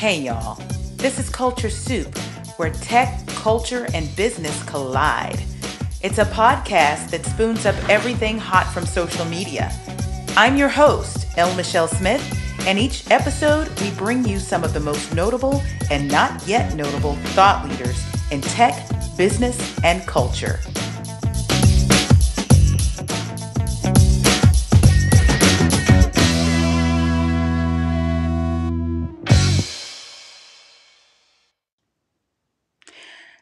Hey, y'all. This is Culture Soup, where tech, culture, and business collide. It's a podcast that spoons up everything hot from social media. I'm your host, L. Michelle Smith, and each episode we bring you some of the most notable and not yet notable thought leaders in tech, business, and culture.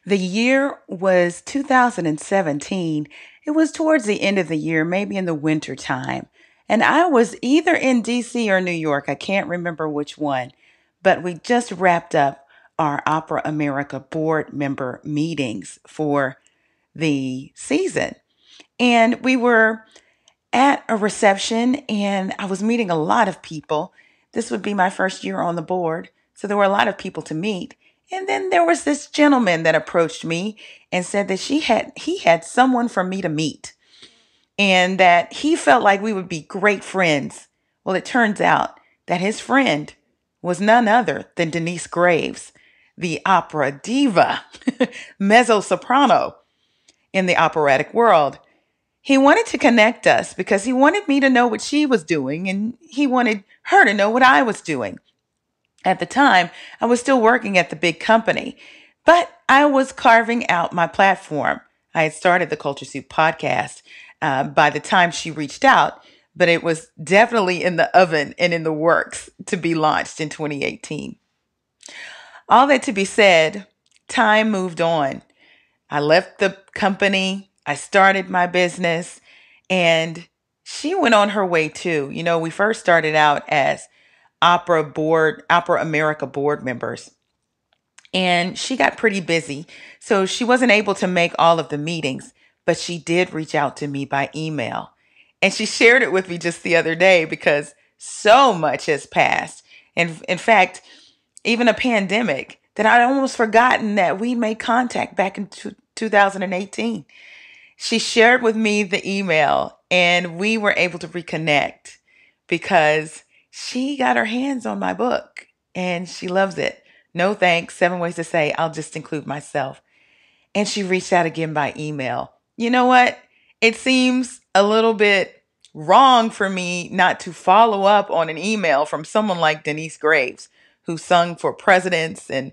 The year was 2017. It was towards the end of the year, maybe in the winter time. And I was either in DC or New York. I can't remember which one. But we just wrapped up our Opera America board member meetings for the season. And we were at a reception and I was meeting a lot of people. This would be my first year on the board. So there were a lot of people to meet. And then there was this gentleman that approached me and said that she had he had someone for me to meet and that he felt like we would be great friends. Well, it turns out that his friend was none other than Denyce Graves, the opera diva, mezzo soprano in the operatic world. He wanted to connect us because he wanted me to know what she was doing and he wanted her to know what I was doing. At the time, I was still working at the big company, but I was carving out my platform. I had started the Culture Soup podcast uh, by the time she reached out, but it was definitely in the oven and in the works to be launched in 2018. All that to be said, time moved on. I left the company, I started my business, and she went on her way too. You know, we first started out as opera board, Opera America board members. And she got pretty busy. So she wasn't able to make all of the meetings, but she did reach out to me by email. And she shared it with me just the other day because so much has passed. And in fact, even a pandemic that I'd almost forgotten that we made contact back in 2018. She shared with me the email and we were able to reconnect because she got her hands on my book and she loves it. No thanks. Seven ways to say, I'll just include myself. And she reached out again by email. You know what? It seems a little bit wrong for me not to follow up on an email from someone like Denyce Graves, who sung for presidents and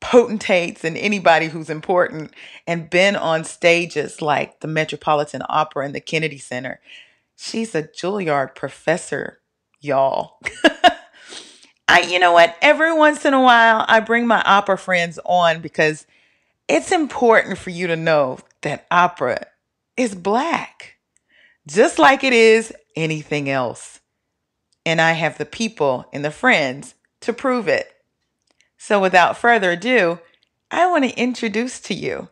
potentates and anybody who's important and been on stages like the Metropolitan Opera and the Kennedy Center. She's a Juilliard professor y'all. I, you know what? Every once in a while, I bring my opera friends on because it's important for you to know that opera is black, just like it is anything else. And I have the people and the friends to prove it. So without further ado, I want to introduce to you.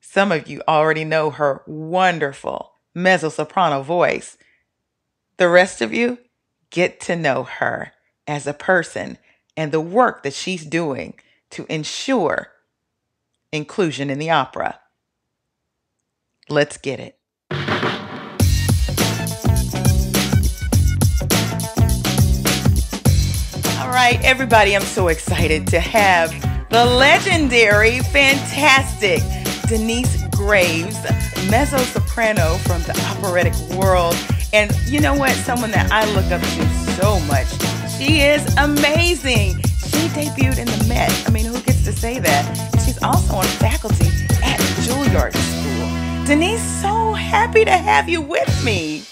Some of you already know her wonderful mezzo soprano voice. The rest of you, get to know her as a person and the work that she's doing to ensure inclusion in the opera. Let's get it. All right, everybody, I'm so excited to have the legendary, fantastic Denyce Graves, mezzo soprano from the operatic world and you know what? Someone that I look up to so much. She is amazing. She debuted in the Met. I mean, who gets to say that? And she's also on faculty at Juilliard School. Denyce, so happy to have you with me.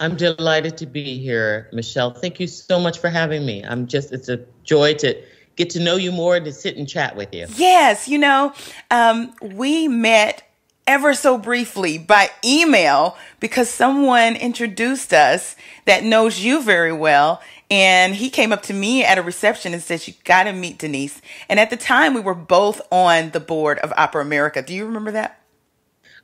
I'm delighted to be here, Michelle. Thank you so much for having me. I'm just, it's a joy to get to know you more and to sit and chat with you. Yes, you know, um, we met ever so briefly by email because someone introduced us that knows you very well. And he came up to me at a reception and said, You got to meet Denyce. And at the time, we were both on the board of Opera America. Do you remember that?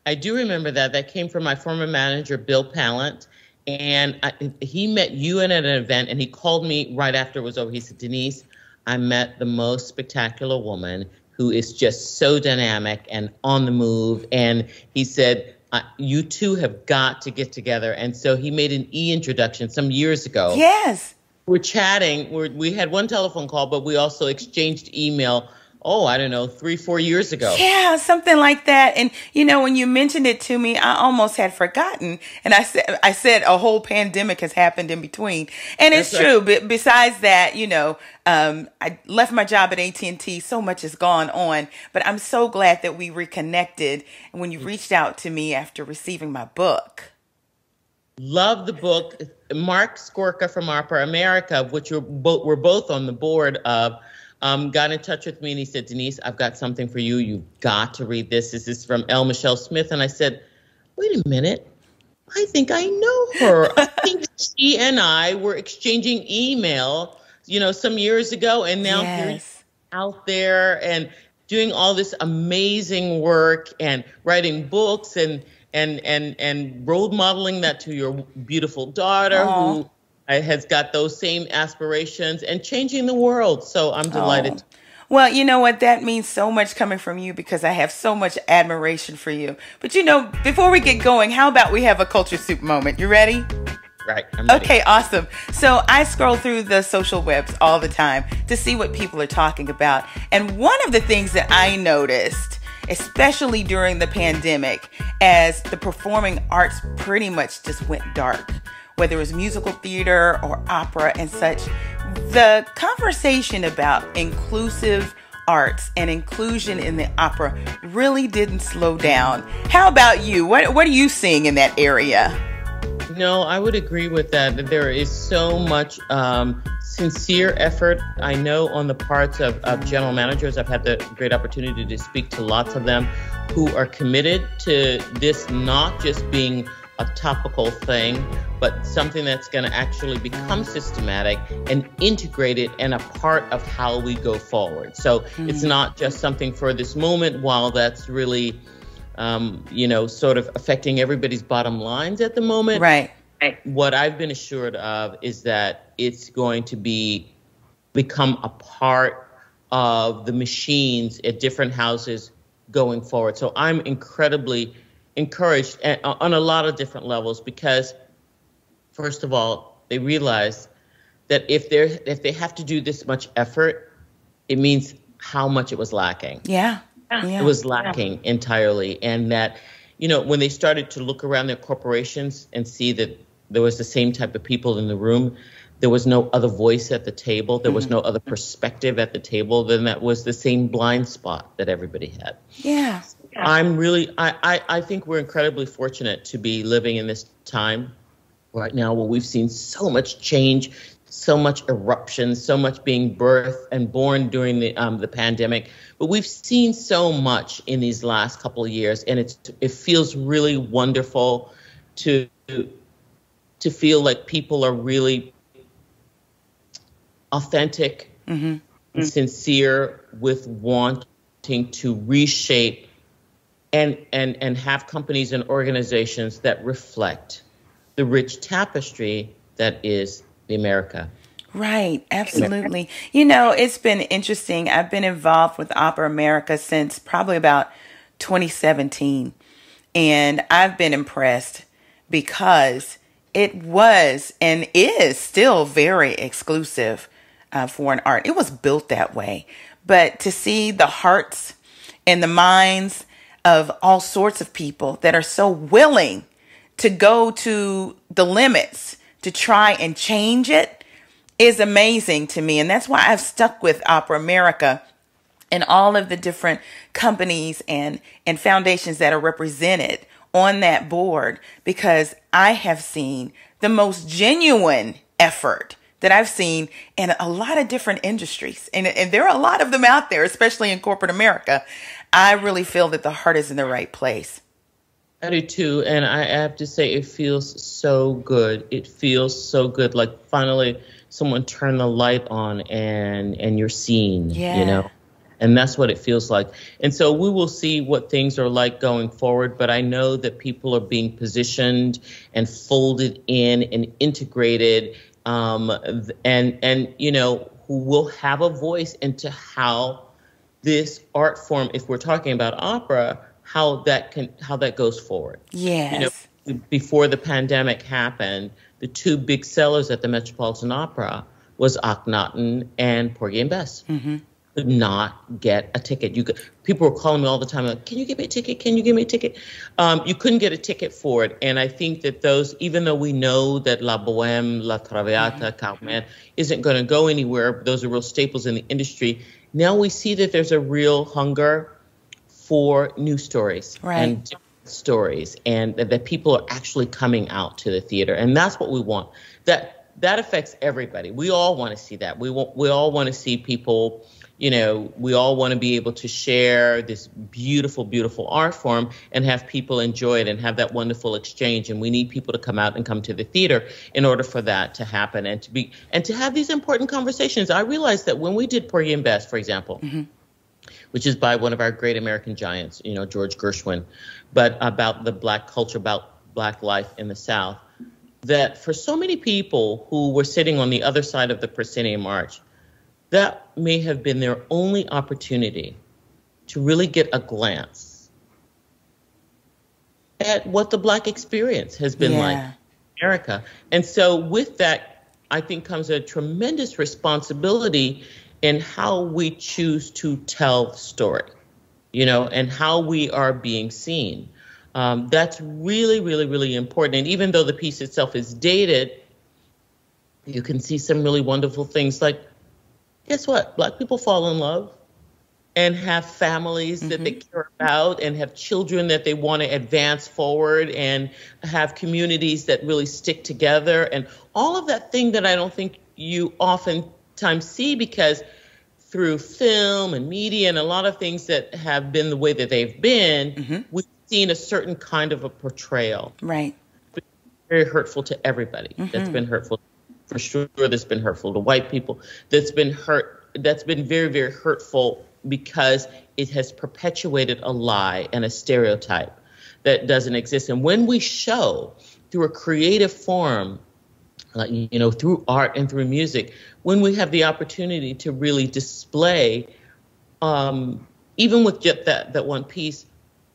I do remember that. That came from my former manager, Bill Pallant. And I, he met you at an event and he called me right after it was over. He said, Denyce, I met the most spectacular woman who is just so dynamic and on the move. And he said, uh, You two have got to get together. And so he made an e introduction some years ago. Yes. we're chatting. We're, we had one telephone call, but we also exchanged email oh, I don't know, three, four years ago. Yeah, something like that. And you know, when you mentioned it to me, I almost had forgotten. And I said, I said a whole pandemic has happened in between, and it's true. Right. But besides that, you know, um, I left my job at AT and T. So much has gone on, but I'm so glad that we reconnected. And when you reached out to me after receiving my book. Love the book. Marc Scorca from Opera America, which we're both, we're both on the board of um, got in touch with me and he said, Denyce, I've got something for you. You've got to read this. This is from L. Michelle Smith. And I said, wait a minute. I think I know her. I think she and I were exchanging email, you know, some years ago. And now yes. you're out there and doing all this amazing work and writing books and and and and role modeling that to your beautiful daughter Aww. who has got those same aspirations and changing the world. So I'm oh. delighted. Oh. Well, you know what? That means so much coming from you because I have so much admiration for you. But you know, before we get going, how about we have a culture soup moment? You ready? Right. Okay, awesome. So I scroll through the social webs all the time to see what people are talking about. And one of the things that I noticed, especially during the pandemic, as the performing arts pretty much just went dark whether it was musical theater or opera and such, the conversation about inclusive arts and inclusion in the opera really didn't slow down. How about you? What what are you seeing in that area? No, I would agree with that. There is so much um, sincere effort. I know on the parts of, of general managers, I've had the great opportunity to speak to lots of them who are committed to this not just being a topical thing, but something that's going to actually become systematic and integrated and a part of how we go forward. So mm-hmm. it's not just something for this moment, while that's really, um, you know, sort of affecting everybody's bottom lines at the moment. Right. What I've been assured of is that it's going to be become a part of the machines at different houses going forward. So I'm incredibly encouraged on a lot of different levels because, first of all, they realize that if they're if they have to do this much effort, it means how much it was lacking. Yeah, yeah. it was lacking yeah. entirely, and that you know when they started to look around their corporations and see that there was the same type of people in the room there was no other voice at the table there was mm-hmm. no other perspective at the table then that was the same blind spot that everybody had yeah I'm really, I, I, I think we're incredibly fortunate to be living in this time right now where we've seen so much change, so much eruption, so much being birthed and born during the um, the pandemic. But we've seen so much in these last couple of years, and it's it feels really wonderful to to feel like people are really authentic mm-hmm. and sincere with wanting to reshape and, and, and have companies and organizations that reflect the rich tapestry that is the America. Right, absolutely. You know, it's been interesting. I've been involved with Opera America since probably about 2017. And I've been impressed because it was and is still very exclusive uh, an art. It was built that way. But to see the hearts and the minds of all sorts of people that are so willing to go to the limits to try and change it is amazing to me. And that's why I've stuck with Opera America and all of the different companies and, and foundations that are represented on that board because I have seen the most genuine effort that I've seen in a lot of different industries. And, and there are a lot of them out there, especially in corporate America. I really feel that the heart is in the right place. I do too. And I have to say, it feels so good. It feels so good. Like finally someone turned the light on and, and you're seen, yeah. you know? And that's what it feels like. And so we will see what things are like going forward. But I know that people are being positioned and folded in and integrated. Um, and, and, you know, who will have a voice into how this art form, if we're talking about opera, how that can how that goes forward. Yes. You know, before the pandemic happened, the two big sellers at the Metropolitan Opera was Akhenaten and Porgy and Bess. Mm-hmm. Could not get a ticket. You could, people were calling me all the time, like, "Can you give me a ticket? Can you give me a ticket?" Um, you couldn't get a ticket for it, and I think that those, even though we know that La Boheme, La Traviata, mm-hmm. Carmen isn't going to go anywhere, those are real staples in the industry. Now we see that there's a real hunger for new stories right. and stories, and that, that people are actually coming out to the theater, and that's what we want. That that affects everybody. We all want to see that. We want, we all want to see people, you know, we all want to be able to share this beautiful, beautiful art form and have people enjoy it and have that wonderful exchange. And we need people to come out and come to the theater in order for that to happen and to be and to have these important conversations. I realized that when we did Porgy and Bess, for example. Mm-hmm. Which is by one of our great American giants, you know, George Gershwin, but about the black culture, about black life in the South that for so many people who were sitting on the other side of the proscenium arch, that may have been their only opportunity to really get a glance at what the Black experience has been yeah. like in America. And so, with that, I think comes a tremendous responsibility in how we choose to tell the story, you know, and how we are being seen. Um, that's really, really, really important. And even though the piece itself is dated, you can see some really wonderful things like guess what? Black people fall in love and have families mm-hmm. that they mm-hmm. care about and have children that they want to advance forward and have communities that really stick together and all of that thing that I don't think you oftentimes see because through film and media and a lot of things that have been the way that they've been, mm-hmm. we seen a certain kind of a portrayal. Right. Very hurtful to everybody. Mm-hmm. That's been hurtful for sure. That's been hurtful to white people. That's been hurt. That's been very, very hurtful because it has perpetuated a lie and a stereotype that doesn't exist. And when we show through a creative form, like you know, through art and through music, when we have the opportunity to really display, um, even with just that that one piece,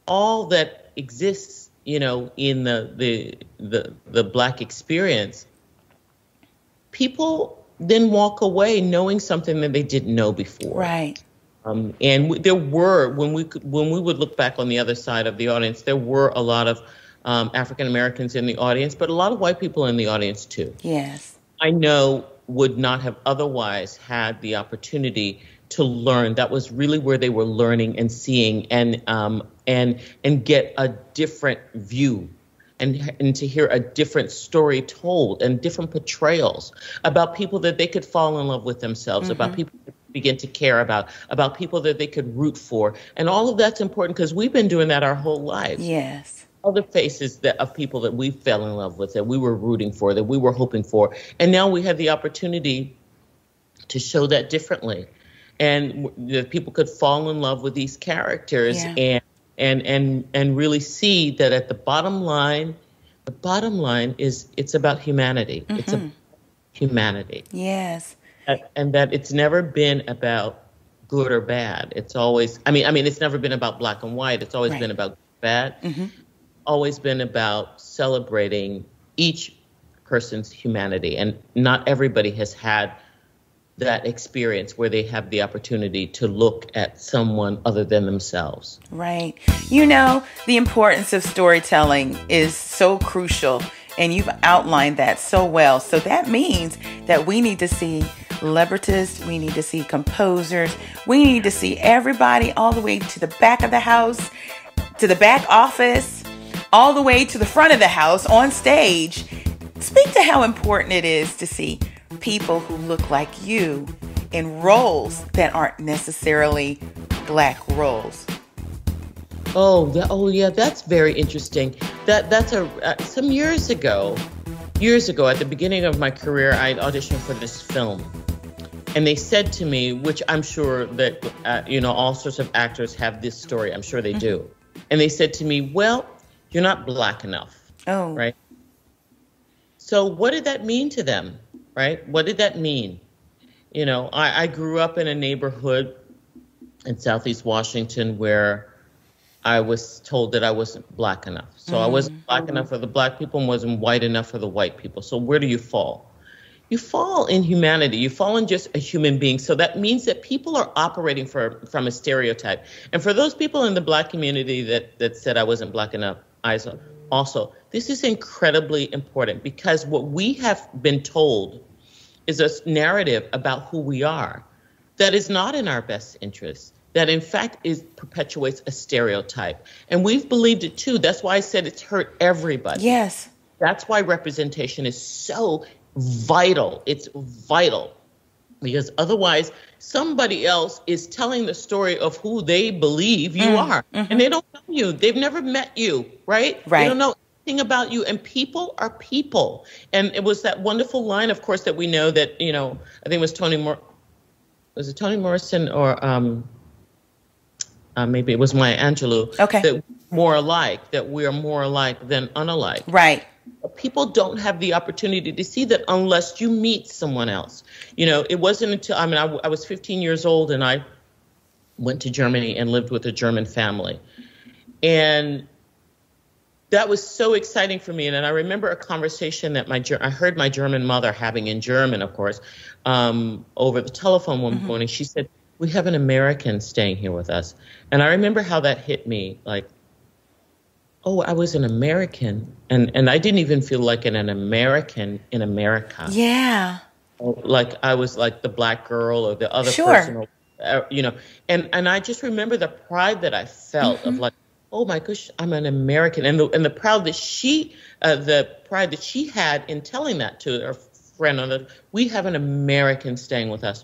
all that exists, you know, in the the the, the black experience, people then walk away knowing something that they didn't know before. Right. Um, and w- there were when we could, when we would look back on the other side of the audience, there were a lot of um, African Americans in the audience, but a lot of white people in the audience too. Yes. I know would not have otherwise had the opportunity to learn. That was really where they were learning and seeing and um, and and get a different view and and to hear a different story told and different portrayals about people that they could fall in love with themselves, mm-hmm. about people begin to care about, about people that they could root for. And all of that's important because we've been doing that our whole lives. Yes. Other faces that of people that we fell in love with, that we were rooting for, that we were hoping for. And now we have the opportunity to show that differently and that people could fall in love with these characters yeah. and and and and really see that at the bottom line the bottom line is it's about humanity. Mm-hmm. it's a humanity. Yes. And that it's never been about good or bad. It's always i mean i mean it's never been about black and white. It's always right. been about bad. Mm-hmm. always been about celebrating each person's humanity. And not everybody has had that experience where they have the opportunity to look at someone other than themselves. Right. You know, the importance of storytelling is so crucial, and you've outlined that so well. So that means that we need to see librettists, we need to see composers, we need to see everybody all the way to the back of the house, to the back office, all the way to the front of the house on stage. Speak to how important it is to see people who look like you in roles that aren't necessarily black roles. Oh, that, oh yeah, that's very interesting. That that's a uh, some years ago, years ago at the beginning of my career, I auditioned for this film, and they said to me, which I'm sure that uh, you know all sorts of actors have this story. I'm sure they mm-hmm. do, and they said to me, "Well, you're not black enough." Oh, right. So what did that mean to them? Right? What did that mean? You know, I, I grew up in a neighborhood in Southeast Washington where I was told that I wasn't black enough. So mm-hmm. I wasn't black mm-hmm. enough for the black people and wasn't white enough for the white people. So where do you fall? you fall in humanity. You fall in just a human being. So that means that people are operating for, from a stereotype. And for those people in the black community that, that said I wasn't black enough, I also, this is incredibly important because what we have been told is a narrative about who we are that is not in our best interest that in fact is perpetuates a stereotype. And we've believed it too. That's why i said it's hurt everybody. Yes. That's why representation is so vital. It's vital because otherwise somebody else is telling the story of who they believe you mm, are. mm-hmm. and they don't know you. They've never met you right? Right. they don't know anything about you. And people are people. And it was that wonderful line of course that we know that you know i think it was tony Mor- was it toni morrison or um uh, maybe it was maya angelou okay. that more alike that we're more alike than unalike. Right people don't have the opportunity to see that unless you meet someone else. You know, it wasn't until I mean, I, I, was 15 years old and I went to Germany and lived with a German family. And that was so exciting for me. And I remember a conversation that my I heard my German mother having in German, of course, um, over the telephone one mm-hmm. morning. She said, "We have an American staying here with us," and I remember how that hit me. Like, oh, I was an American, and and I didn't even feel like an, an American in America. Yeah. Like I was like the black girl or the other sure. person, or, uh, you know. And and I just remember the pride that I felt mm-hmm. of like, oh my gosh, I'm an American, and the and the proud that she, uh, the pride that she had in telling that to her friend on the, we have an American staying with us.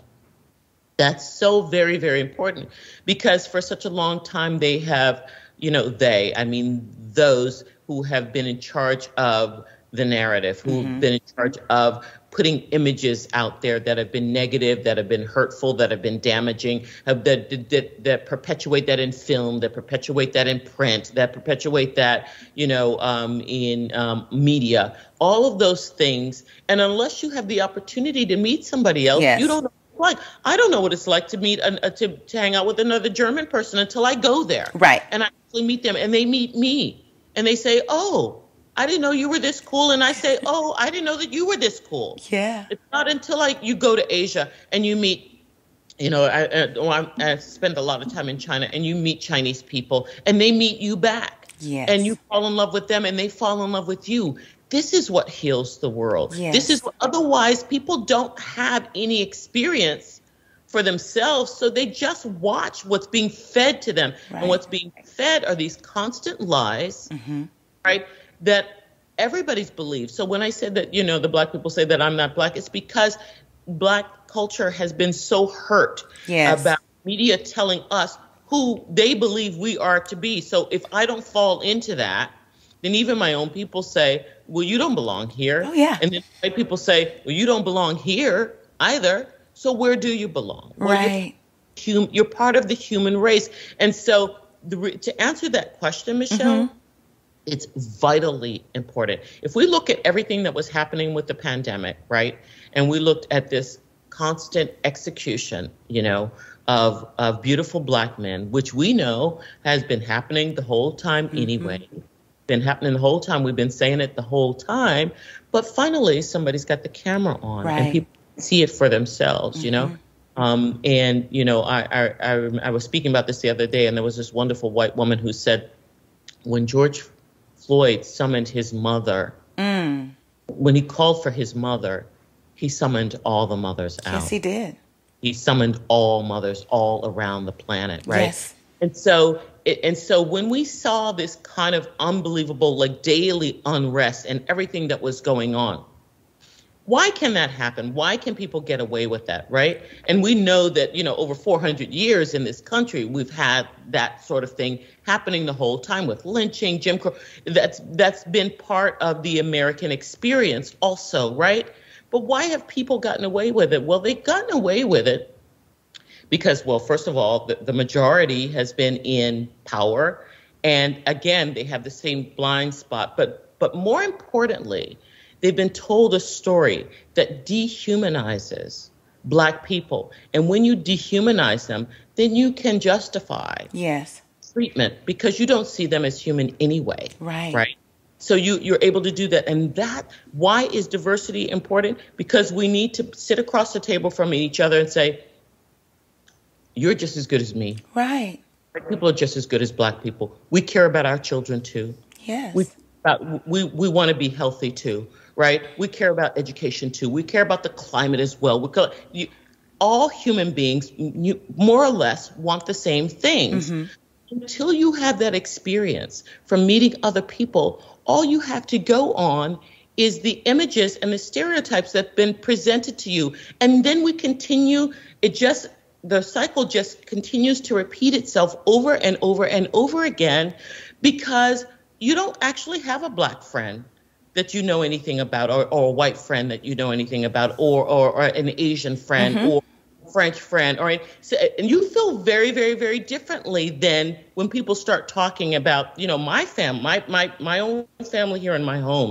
That's so very very important because for such a long time they have you know, they, I mean, those who have been in charge of the narrative, who've mm-hmm. been in charge of putting images out there that have been negative, that have been hurtful, that have been damaging, have, that, that, that perpetuate that in film, that perpetuate that in print, that perpetuate that, you know, um, in um, media, all of those things. And unless you have the opportunity to meet somebody else, yes. you don't like I don't know what it's like to meet a, uh, to to hang out with another German person until I go there. Right. And I actually meet them, and they meet me, and they say, "Oh, I didn't know you were this cool," and I say, "Oh, I didn't know that you were this cool." Yeah. It's not until like you go to Asia and you meet. You know, I, I, I spend a lot of time in China, and you meet Chinese people, and they meet you back. Yes. And you fall in love with them, and they fall in love with you this is what heals the world. Yes. This is otherwise people don't have any experience for themselves, so they just watch what's being fed to them, right. and what's being fed are these constant lies, mm-hmm. right? That everybody's believed. So when I said that, you know, the black people say that I'm not black, it's because black culture has been so hurt yes. about media telling us who they believe we are to be. So if I don't fall into that, then even my own people say, well, you don't belong here. Oh, yeah. And then white people say, well, you don't belong here either. So where do you belong? right. You're, hum, you're, part of the human race. And so the, to answer that question, Michelle, mm-hmm. it's vitally important. If we look at everything that was happening with the pandemic, right, and we looked at this constant execution, you know, of, of beautiful black men, which we know has been happening the whole time mm-hmm. anyway been happening the whole time. We've been saying it the whole time. But finally, somebody's got the camera on right. and people see it for themselves, mm-hmm. you know? Mm-hmm. Um, and, you know, I, I, I, I was speaking about this the other day, and there was this wonderful white woman who said, when George Floyd summoned his mother, mm. when he called for his mother, he summoned all the mothers out. Yes, he did. He summoned all mothers all around the planet, right? Yes. And so and so when we saw this kind of unbelievable like daily unrest and everything that was going on why can that happen? Why can people get away with that right? And we know that you know over 400 years in this country we've had that sort of thing happening the whole time with lynching jim crow. That's that's been part of the american experience also right? But why have people gotten away with it? Well they've gotten away with it because, well, first of all, the, the majority has been in power. And again, they have the same blind spot. But, but more importantly, they've been told a story that dehumanizes black people. And when you dehumanize them, then you can justify yes treatment because you don't see them as human anyway. Right. Right. So you you're able to do that, and that why is diversity important? Because we need to sit across the table from each other and say, "You're just as good as me." Right. White people are just as good as black people. We care about our children too. Yes. We about, we we want to be healthy too, right? We care about education too. We care about the climate as well. We call, you, all human beings, you, more or less, want the same things. Mm-hmm. Until you have that experience from meeting other people, all you have to go on is the images and the stereotypes that have been presented to you. And then we continue, it just, the cycle just continues to repeat itself over and over and over again because you don't actually have a black friend that you know anything about or, or a white friend that you know anything about or, or, or an Asian friend Mhm. or French friend or so, and you feel very very very differently than when people start talking about you know my fam my my my own family here in my home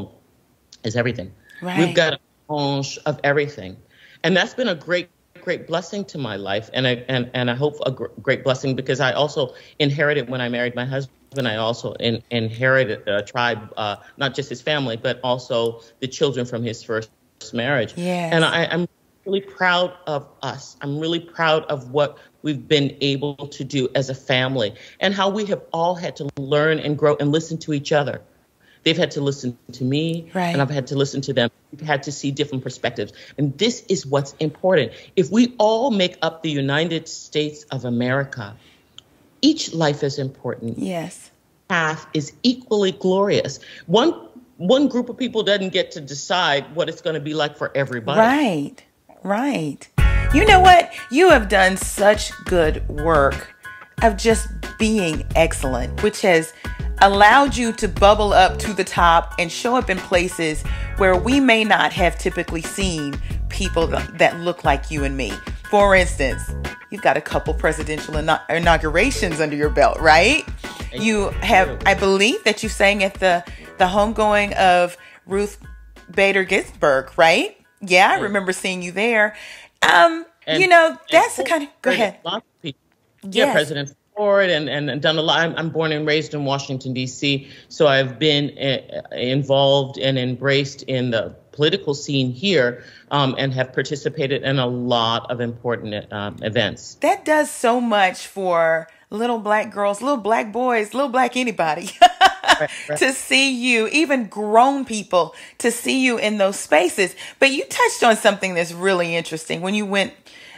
is everything Right. we've got a melange of everything and that's been a great great blessing to my life and I and, and I hope a gr- great blessing because I also inherited when I married my husband I also in, inherited a tribe uh, not just his family but also the children from his first marriage Yes. and I, I'm really proud of us. I'm really proud of what we've been able to do as a family and how we have all had to learn and grow and listen to each other. They've had to listen to me, Right. and I've had to listen to them. We've had to see different perspectives. And this is what's important. If we all make up the United States of America, each life is important Yes. path is equally glorious. One one group of people doesn't get to decide what it's going to be like for everybody. Right. Right. You know what? You have done such good work of just being excellent, which has allowed you to bubble up to the top and show up in places where we may not have typically seen people that look like you and me. For instance, you've got a couple presidential ina- inaugurations under your belt, right? You have, I believe that you sang at the the homegoing of Ruth Bader Ginsburg, right? Yeah, I remember seeing you there. Um, And- you know, that's the kind of. Go ahead. Lots of people. Yeah, Yes. President And, and, and done a lot. I'm, I'm born and raised in Washington, D.C., so I've been uh, involved and embraced in the political scene here um, and have participated in a lot of important um, events. That does so much for little black girls, little black boys, little black anybody right. to see you, even grown people to see you in those spaces. But you touched on something that's really interesting when you went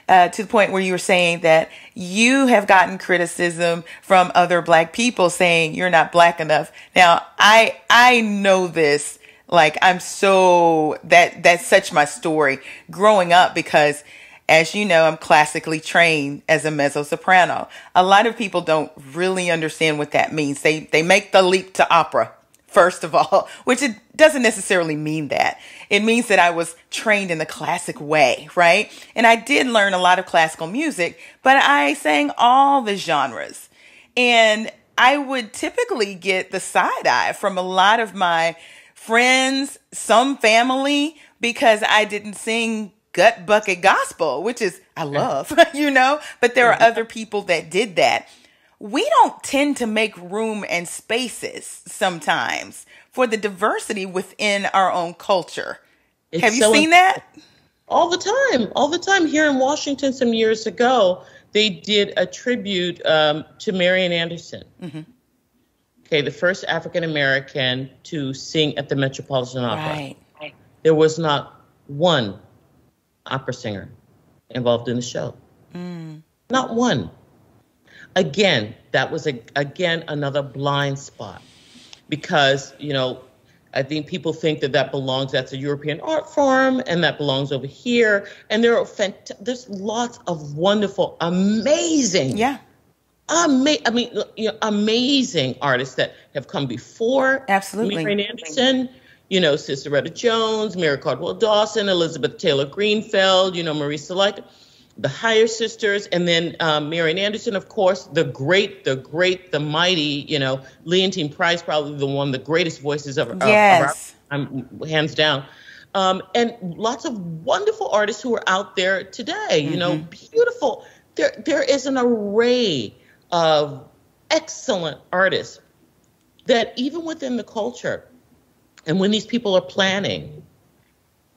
uh, to the point where you were saying that you have gotten criticism from other black people saying you're not black enough. Now, I I know this like I'm so that that's such my story growing up because as you know, I'm classically trained as a mezzo soprano. A lot of people don't really understand what that means. They they make the leap to opera first of all, which it doesn't necessarily mean that. It means that I was trained in the classic way, right? And I did learn a lot of classical music, but I sang all the genres. And I would typically get the side eye from a lot of my friends, some family, because I didn't sing gut bucket gospel, which is, I love, you know, but there are mm-hmm. other people that did that. We don't tend to make room and spaces sometimes for the diversity within our own culture. It's Have you so seen that? all the time, all the time. Here in Washington, some years ago, they did a tribute um, to Marian Anderson. Okay, the first African American to sing at the Metropolitan Opera. Right. There was not one opera singer involved in the show. Not one. Again, that was a, again another blind spot. Because you know I think people think that that belongs that's a European art form and that belongs over here. And there are fant- there's lots of wonderful amazing Yeah, ama- I mean you know, amazing artists that have come before Absolutely. Marian Anderson you know Sissieretta Jones Mary Cardwell Dawson Elizabeth Taylor Greenfield you know Marisa Select the Hyers Sisters, and then um, Marian Anderson, of course, the great, the great, the mighty, you know, Leontyne Price, probably the one, the greatest voices of, of- of our hands down. Um, and lots of wonderful artists who are out there today, you know, beautiful. There, there is an array of excellent artists that even within the culture, and when these people are planning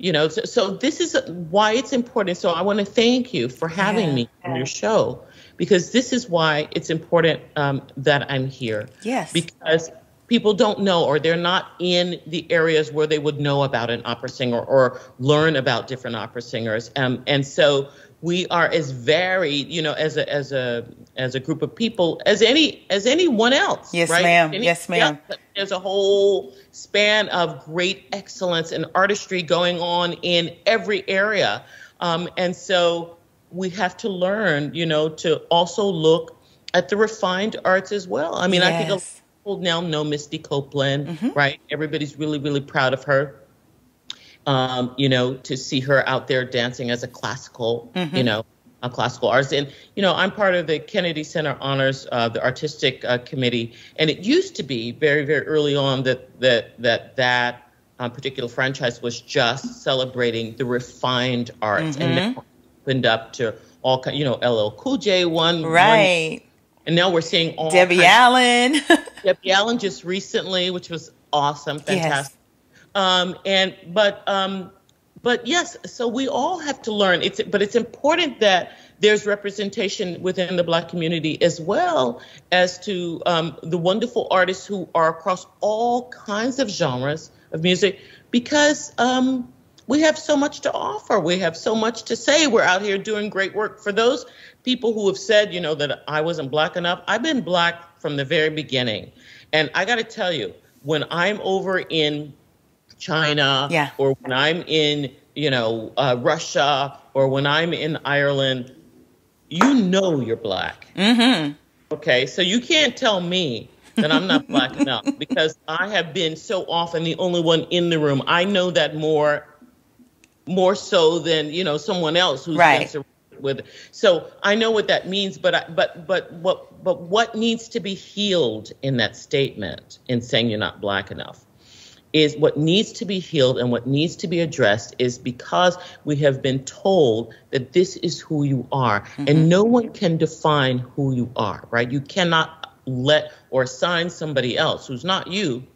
you know so, so this is why it's important so i want to thank you for having Yeah. me on your show because this is why it's important um, that i'm here Yes. because people don't know or they're not in the areas where they would know about an opera singer or learn about different opera singers um, and so we are as varied you know as a as a as a group of people as any as anyone else Yes, right? ma'am. Any- Yes, ma'am. yeah, there's a whole span of great excellence and artistry going on in every area. Um, and so we have to learn you know to also look at the refined arts as well. I mean i think a lot of people now know misty copeland Mm-hmm. right? Everybody's really really proud of her. Um, you know, to see her out there dancing as a classical, Mm-hmm. you know, a classical arts. And, you know, I'm part of the Kennedy Center Honors, uh, the artistic uh, committee. And it used to be very, very early on that that that that uh, particular franchise was just celebrating the refined arts and Mm-hmm. now opened up to all kind, you know, LL Cool J one, one- Right. and now we're seeing all Debbie Allen. Debbie Allen just recently, which was awesome, fantastic. Um, and but um, but yes, so we all have to learn. It's but it's important that there's representation within the Black community as well as to um, the wonderful artists who are across all kinds of genres of music, because um, we have so much to offer. We have so much to say. We're out here doing great work. For those people who have said, you know, that I wasn't black enough, I've been black from the very beginning. And I got to tell you, when I'm over in China, Yeah. or when I'm in, you know, uh, Russia, or when I'm in Ireland, you know you're black. mm-hmm. Okay, so you can't tell me that I'm not black enough because I have been so often the only one in the room. I know that more, more so than you know someone else who's Right. with. So I know what that means, but I, but but what but what needs to be healed in that statement in saying you're not black enough is what needs to be healed and what needs to be addressed is because we have been told that this is who you are. And mm-hmm. no one can define who you are right? You cannot let or assign somebody else who's not you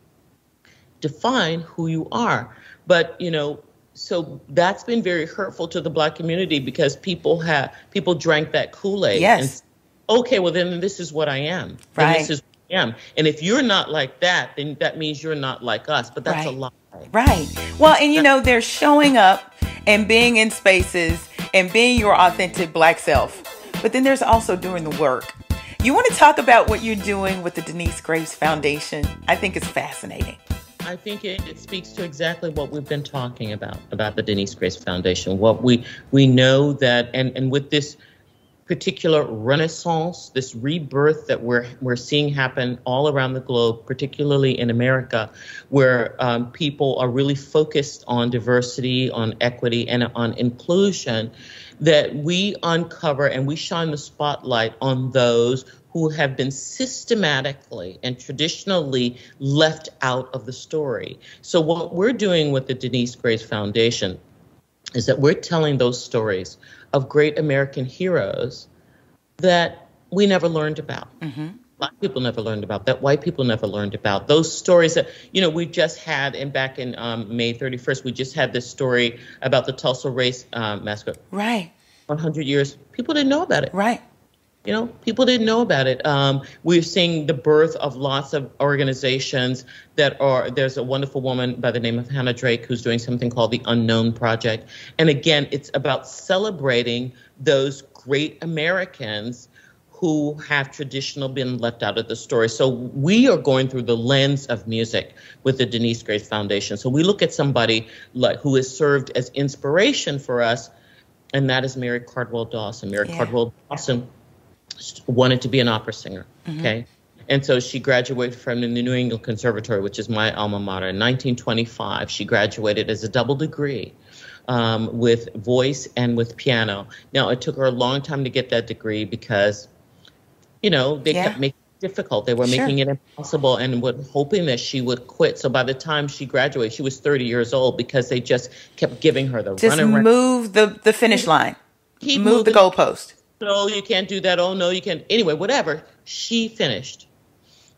define who you are. But you know so that's been very hurtful to the black community because people have people drank that kool-aid Yes. and okay well then this is what i am. Right. this is am and if you're not like that then that means you're not like us but that's Right. a lie Right. Well, and you know, they're showing up and being in spaces and being your authentic black self. But then there's also doing the work. You want to talk about what you're doing with the Denyce Graves Foundation? I think it's fascinating. I think it, it speaks to exactly what we've been talking about about the Denyce Graves Foundation. What we we know that, and and with this particular renaissance, this rebirth that we're we're seeing happen all around the globe, particularly in America, where um, people are really focused on diversity, on equity, and on inclusion, that we uncover and we shine the spotlight on those who have been systematically and traditionally left out of the story. So, what we're doing with the Denyce Graves Foundation is that we're telling those stories of great American heroes that we never learned about. Black people never learned about that. White people never learned about those stories that you know we just had. And back in um, May 31st, we just had this story about the Tulsa race um, massacre. Right. 100 years, people didn't know about it. Right. You know, people didn't know about it. Um, we're seeing the birth of lots of organizations that are. There's a wonderful woman by the name of Hannah Drake who's doing something called the Unknown Project, and again, it's about celebrating those great Americans who have traditional been left out of the story. So we are going through the lens of music with the Denyce Graves Foundation. So we look at somebody like who has served as inspiration for us, and that is Mary Cardwell Dawson. Mary Yeah. Cardwell Dawson wanted to be an opera singer. Okay. And so she graduated from the New England Conservatory, which is my alma mater. In 1925, she graduated as a double degree um, with voice and with piano. Now, it took her a long time to get that degree because, you know, they Yeah. kept making it difficult. They were Sure. making it impossible and were hoping that she would quit. So by the time she graduated, she was 30 years old because they just kept giving her the Just runaround. move the, the finish line, Keep move the goalpost. No, you can't do that. Oh no, you can't. Anyway, whatever. She finished.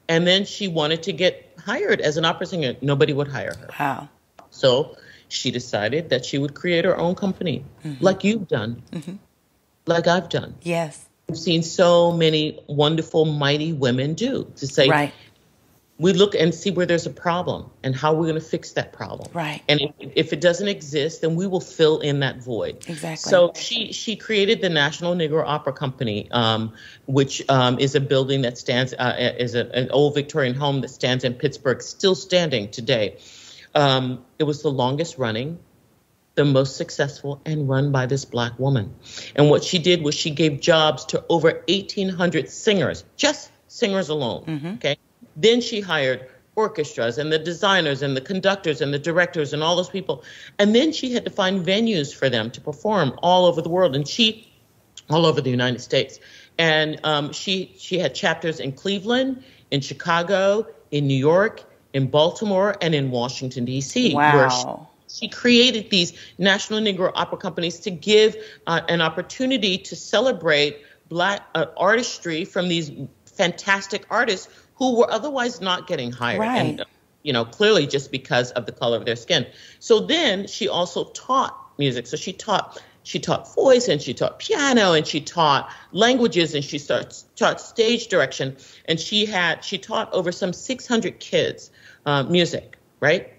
And then she wanted to get hired as an opera singer. Nobody would hire her. Wow. So she decided that she would create her own company, mm-hmm. like you've done, mm-hmm. like I've done. Yes. I've seen so many wonderful, mighty women do to say, right we look and see where there's a problem and how we're going to fix that problem. Right. And if, if, it doesn't exist, then we will fill in that void. Exactly. So she she created the National Negro Opera Company, um, which um, is a building that stands uh, is a, an old Victorian home that stands in Pittsburgh, still standing today. Um, it was the longest running, the most successful, and run by this black woman. And what she did was she gave jobs to over 1,800 singers, just singers alone. Mm-hmm. Okay then she hired orchestras and the designers and the conductors and the directors and all those people. And then she had to find venues for them to perform all over the world. And she, all over the United States. And um, she she had chapters in Cleveland, in Chicago, in New York, in Baltimore, and in Washington D.C. Wow. She, she created these national Negro opera companies to give uh, an opportunity to celebrate black uh, artistry from these fantastic artists who were otherwise not getting hired. Right. And, you know, clearly just because of the color of their skin. So then she also taught music. So she taught she taught voice and she taught piano and she taught languages and she taught stage direction and she had she taught over some 600 kids uh, music right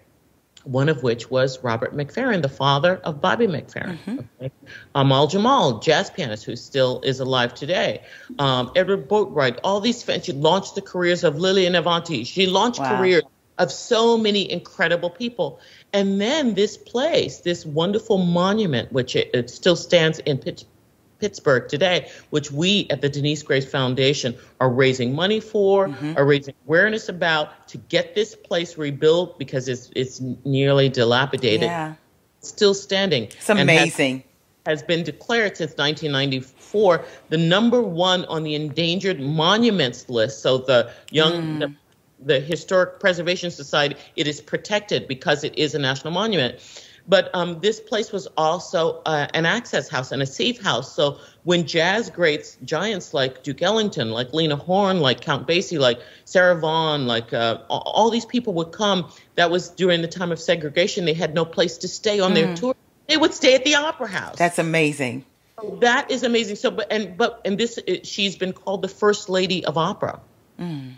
one of which was Robert McFerrin, the father of Bobby McFerrin. Mm-hmm. Okay. Ahmad Jamal, jazz pianist who still is alive today. Um, Edward Boatwright, all these fans. She launched the careers of Lillian Evanti. She launched wow. careers of so many incredible people. And then this place, this wonderful monument, which it, it still stands in Pittsburgh Pittsburgh today, which we at the Denyce Graves Foundation are raising money for, mm-hmm. are raising awareness about to get this place rebuilt because it's it's nearly dilapidated. Yeah. Still standing. It's amazing. Has, has been declared since 1994 the number one on the endangered monuments list. So the young mm. the, the Historic Preservation Society, it is protected because it is a national monument. But um, this place was also uh, an access house and a safe house. So when jazz greats, giants like Duke Ellington, like Lena Horne, like Count Basie, like Sarah Vaughan, like uh, all these people would come, that was during the time of segregation. They had no place to stay on mm. their tour. They would stay at the Opera House. That's amazing. So that is amazing. So, but and but and this, she's been called the first lady of opera. Mm.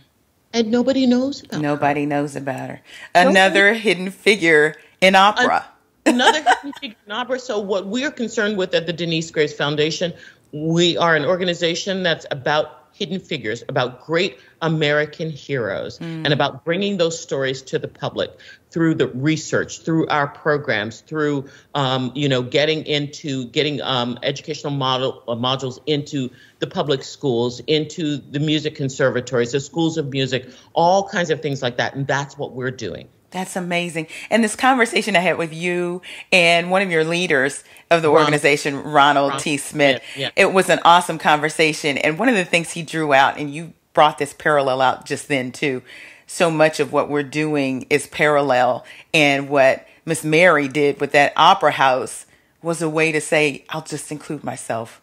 And nobody knows about Nobody her. knows about her. Another nobody. hidden figure in opera another hidden opera. So what we're concerned with at the Denyce Graves Foundation, we are an organization that's about hidden figures, about great American heroes, mm. and about bringing those stories to the public through the research, through our programs, through um, you know getting into getting um, educational model uh, modules into the public schools, into the music conservatories, the schools of music, all kinds of things like that, and that's what we're doing. That's amazing. And this conversation I had with you and one of your leaders of the organization, Ronald, Ronald T. Smith, yeah, yeah. it was an awesome conversation. And one of the things he drew out, and you brought this parallel out just then too, so much of what we're doing is parallel. And what Miss Mary did with that opera house was a way to say, I'll just include myself.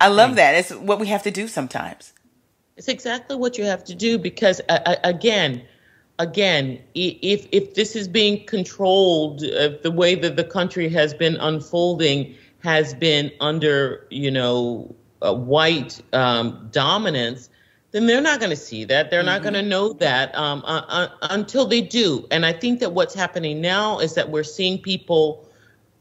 I love that. It's what we have to do sometimes. It's exactly what you have to do because, uh, again, again, if if this is being controlled, uh, the way that the country has been unfolding has been under, you know, white um, dominance, then they're not going to see that. They're mm-hmm. not going to know that um, uh, uh, until they do. And I think that what's happening now is that we're seeing people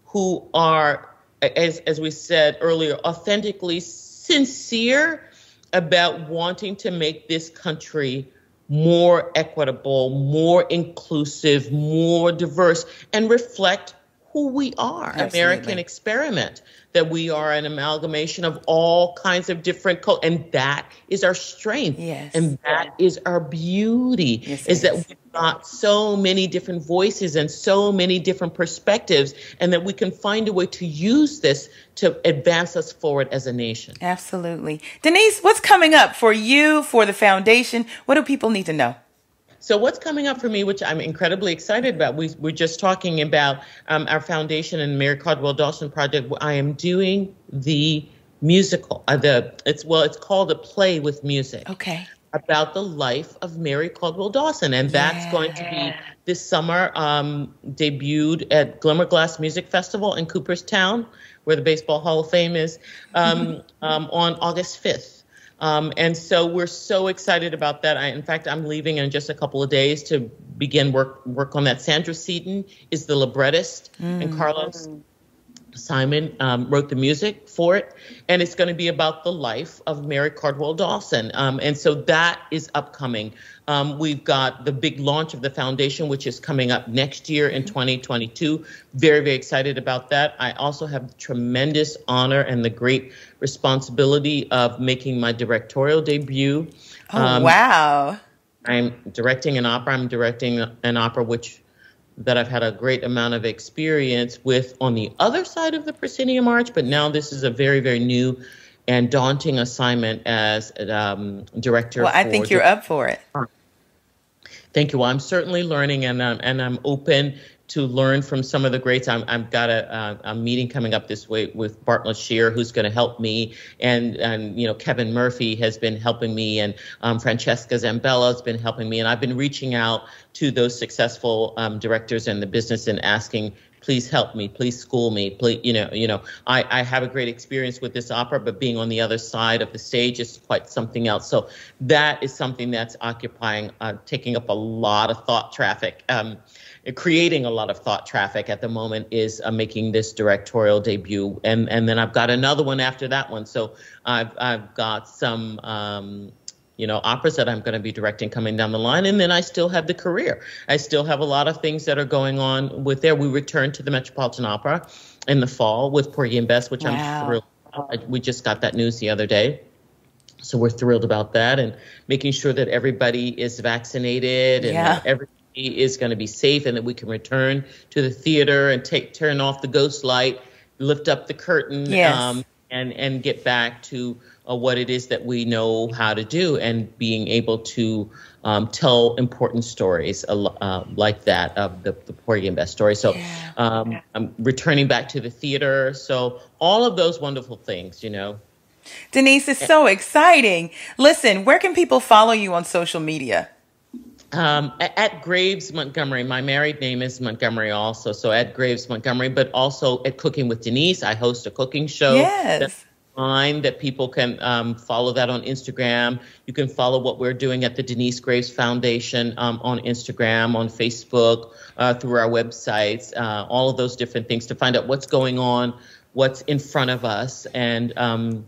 who are, as as we said earlier, authentically sincere about wanting to make this country more equitable, more inclusive, more diverse, and reflect who we are Absolutely. American experiment, that we are an amalgamation of all kinds of different cultures. And that is our strength. Yes. And that is our beauty, yes, is that we've got so many different voices and so many different perspectives, and that we can find a way to use this to advance us forward as a nation. Absolutely. Denyce, what's coming up for you, for the foundation? What do people need to know? So what's coming up for me, which I'm incredibly excited about, we, we're just talking about um, our foundation and Mary Cardwell Dawson project. I am doing the musical. Uh, the it's well, it's called a play with music. Okay. about the life of Mary Cardwell Dawson, and that's yeah. going to be this summer. Um, debuted at Glimmerglass Music Festival in Cooperstown, where the Baseball Hall of Fame is, um, um, on August fifth. Um, and so we're so excited about that. I, in fact, I'm leaving in just a couple of days to begin work work on that. Sandra Seaton is the librettist, mm. and Carlos Simon um, wrote the music for it, and it's going to be about the life of Mary Cardwell Dawson. Um, and so that is upcoming. Um, we've got the big launch of the foundation, which is coming up next year in 2022. Very, very excited about that. I also have the tremendous honor and the great responsibility of making my directorial debut. Oh, um, wow. I'm directing an opera. I'm directing an opera which that I've had a great amount of experience with on the other side of the proscenium arch, but now this is a very, very new and daunting assignment as um, director. Well, I think you're up for it. Thank you. Well, I'm certainly learning, and um, and I'm open to learn from some of the greats. I'm, I've got a, a, meeting coming up this week with Bart Sher, who's going to help me, and and you know Kevin Murphy has been helping me, and um, Francesca Zambello has been helping me, and I've been reaching out to those successful um, directors in the business and asking please help me please school me please you know you know I, I have a great experience with this opera but being on the other side of the stage is quite something else so that is something that's occupying uh, taking up a lot of thought traffic um, creating a lot of thought traffic at the moment is uh, making this directorial debut, and and then I've got another one after that one. So I've I've got some. Um, you know, operas that I'm going to be directing coming down the line. And then I still have the career. I still have a lot of things that are going on with there. We return to the Metropolitan Opera in the fall with Porgy and Bess, which wow. I'm thrilled. We just got that news the other day. So we're thrilled about that and making sure that everybody is vaccinated and yeah. everything is going to be safe and that we can return to the theater and take turn off the ghost light, lift up the curtain, yes. um, and and get back to uh, what it is that we know how to do and being able to um, tell important stories uh, like that of the, the Porgy and Bess story. So yeah. um, I'm returning back to the theater. So all of those wonderful things, you know. Denyce is so exciting. Listen, where can people follow you on social media? Um, at Graves Montgomery, my married name is Montgomery also. So at Graves Montgomery, but also at Cooking with Denyce, I host a cooking show. Yes. Online that people can um, follow that on Instagram. You can follow what we're doing at the Denyce Graves Foundation um, on Instagram, on Facebook, uh, through our websites, uh, all of those different things to find out what's going on, what's in front of us, and um,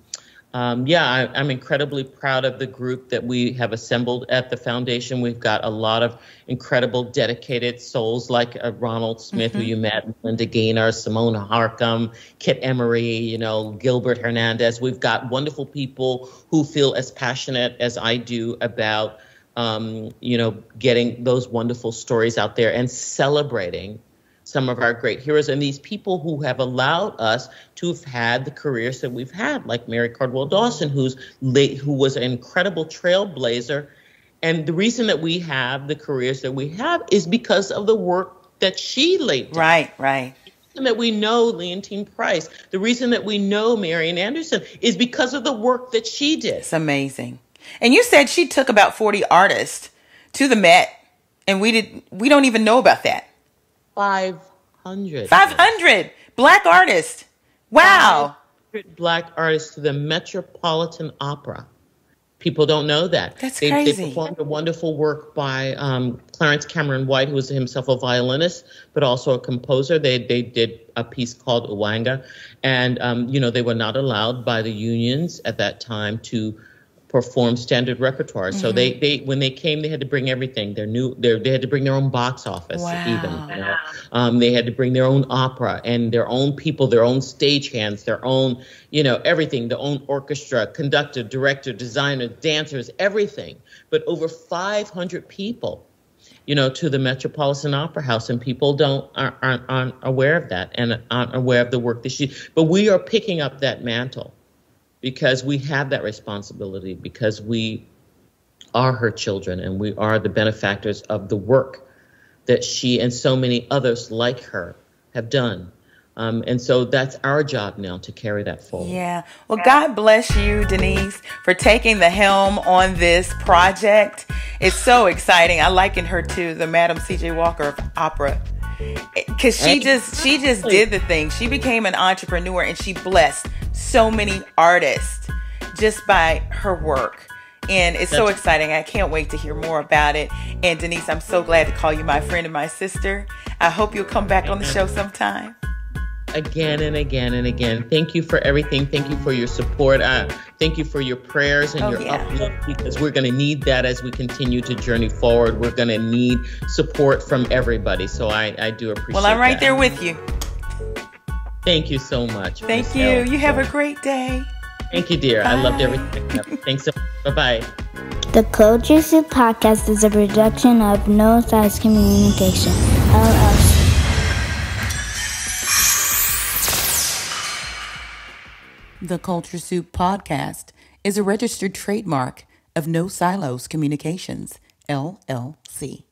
um, yeah, I, am incredibly proud of the group that we have assembled at the foundation. We've got a lot of incredible, dedicated souls like uh, Ronald Smith, mm-hmm. who you met, Linda Gaynor, Simone Harcum, Kit Emery, you know, Gilbert Hernandez. We've got wonderful people who feel as passionate as I do about, um, you know, getting those wonderful stories out there and celebrating some of our great heroes and these people who have allowed us to have had the careers that we've had, like Mary Cardwell Dawson, who's late, who was an incredible trailblazer. And the reason that we have the careers that we have is because of the work that she laid down. Right, right. And that we know Leontyne Price. The reason that we know Marian Anderson is because of the work that she did. It's amazing. And you said she took about 40 artists to the Met, and we did we don't even know about that. 500. 500 black artists. Wow. black artists to the Metropolitan Opera. People don't know that. That's they, crazy. They performed a wonderful work by um, Clarence Cameron White, who was himself a violinist, but also a composer. They they did a piece called Ouanga, and um, you know they were not allowed by the unions at that time to perform standard repertoire. Mm-hmm. So they, they when they came, they had to bring everything. Their new they they had to bring their own box office wow. even. You know? um, they had to bring their own opera and their own people, their own stagehands, their own you know everything, their own orchestra, conductor, director, designer, dancers, everything. But over 500 people. You know, to the Metropolitan Opera House, and people don't aren't, aren't, aren't aware of that, and aren't aware of the work that she. But we are picking up that mantle because we have that responsibility because we are her children and we are the benefactors of the work that she and so many others like her have done Um, and so that's our job now to carry that forward. Yeah. Well, God bless you, Denyce, for taking the helm on this project. It's so exciting. I liken her to the Madam C.J. Walker of opera because she just she just did the thing. She became an entrepreneur and she blessed so many artists just by her work. And it's so exciting. I can't wait to hear more about it. And Denyce, I'm so glad to call you my friend and my sister. I hope you'll come back on the show sometime again and again and again. Thank you for everything. Thank you for your support. Uh, thank you for your prayers and oh, your yeah. uplift because we're going to need that as we continue to journey forward. We're going to need support from everybody. So I, I do appreciate Well, I'm right that. there with you. Thank you so much. Thank you. You have a great day. Thank you, dear. Bye. I loved everything. Thanks so much. Bye bye. The Culture Soup Podcast is a production of No Silos Communication, LLC. The Culture Soup Podcast is a registered trademark of No Silos Communications, LLC.